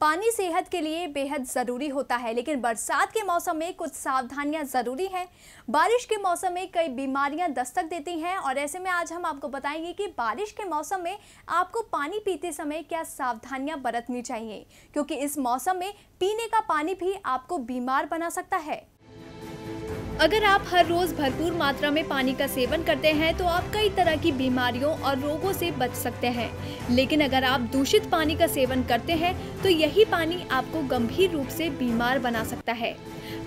पानी सेहत के लिए बेहद ज़रूरी होता है, लेकिन बरसात के मौसम में कुछ सावधानियाँ ज़रूरी हैं। बारिश के मौसम में कई बीमारियाँ दस्तक देती हैं, और ऐसे में आज हम आपको बताएँगे कि बारिश के मौसम में आपको पानी पीते समय क्या सावधानियाँ बरतनी चाहिए, क्योंकि इस मौसम में पीने का पानी भी आपको बीमार बना सकता है। अगर आप हर रोज भरपूर मात्रा में पानी का सेवन करते हैं तो आप कई तरह की बीमारियों और रोगों से बच सकते हैं। लेकिन अगर आप दूषित पानी का सेवन करते हैं तो यही पानी आपको गंभीर रूप से बीमार बना सकता है।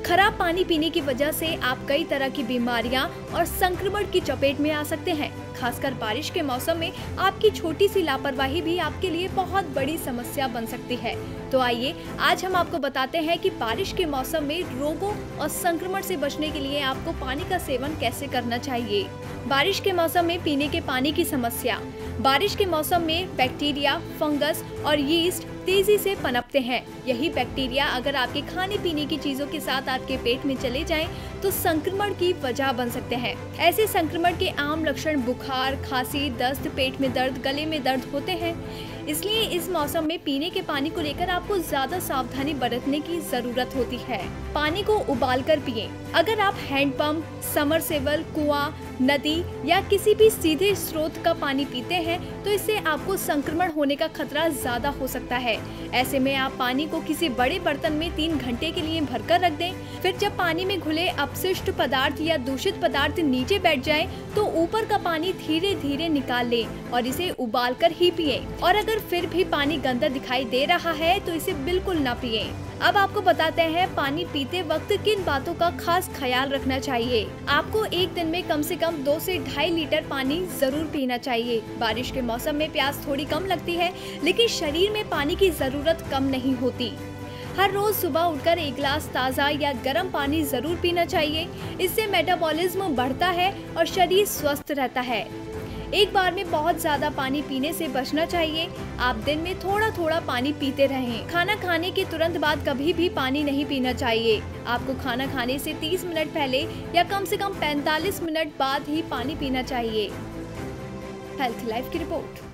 खराब पानी पीने की वजह से आप कई तरह की बीमारियाँ और संक्रमण की चपेट में आ सकते हैं। खासकर बारिश के मौसम में आपकी छोटी सी लापरवाही भी आपके लिए बहुत बड़ी समस्या बन सकती है। तो आइए, आज हम आपको बताते हैं कि बारिश के मौसम में रोगों और संक्रमण से बचने के लिए आपको पानी का सेवन कैसे करना चाहिए। बारिश के मौसम में पीने के पानी की समस्या। बारिश के मौसम में बैक्टीरिया, फंगस और यीस्ट तेज़ी से पनपते हैं। यही बैक्टीरिया अगर आपके खाने पीने की चीज़ों के साथ आपके पेट में चले जाएँ तो संक्रमण की वजह बन सकते हैं। ऐसे संक्रमण के आम लक्षण बुखार, खांसी, दस्त, पेट में दर्द, गले में दर्द होते हैं। इसलिए इस मौसम में पीने के पानी को लेकर आपको ज़्यादा सावधानी बरतने की ज़रूरत होती है। पानी को उबाल कर पिए। अगर आप हैंडपंप समरसेबल कुआँ, नदी या किसी भी सीधे स्रोत का पानी पीते हैं तो इससे आपको संक्रमण होने का खतरा ज़्यादा हो सकता है। ऐसे में आप पानी को किसी बड़े बर्तन में तीन घंटे के लिए भरकर रख दें। फिर जब पानी में घुले अपशिष्ट पदार्थ या दूषित पदार्थ नीचे बैठ जाए तो ऊपर का पानी धीरे धीरे निकाल लें और इसे उबाल कर ही पिए। और अगर फिर भी पानी गंदा दिखाई दे रहा है तो इसे बिल्कुल न पिए। अब आपको बताते हैं, पानी पीते वक्त किन बातों का खास ख्याल रखना चाहिए। आपको एक दिन में कम से कम दो से ढाई लीटर पानी ज़रूर पीना चाहिए। बारिश के मौसम में प्यास थोड़ी कम लगती है, लेकिन शरीर में पानी की ज़रूरत कम नहीं होती। हर रोज सुबह उठकर एक गिलास ताज़ा या गर्म पानी ज़रूर पीना चाहिए। इससे मेटाबॉलिज्म बढ़ता है और शरीर स्वस्थ रहता है। एक बार में बहुत ज़्यादा पानी पीने से बचना चाहिए। आप दिन में थोड़ा थोड़ा पानी पीते रहें। खाना खाने के तुरंत बाद कभी भी पानी नहीं पीना चाहिए। आपको खाना खाने से 30 मिनट पहले या कम से कम 45 मिनट बाद ही पानी पीना चाहिए। हेल्थ लाइफ की रिपोर्ट।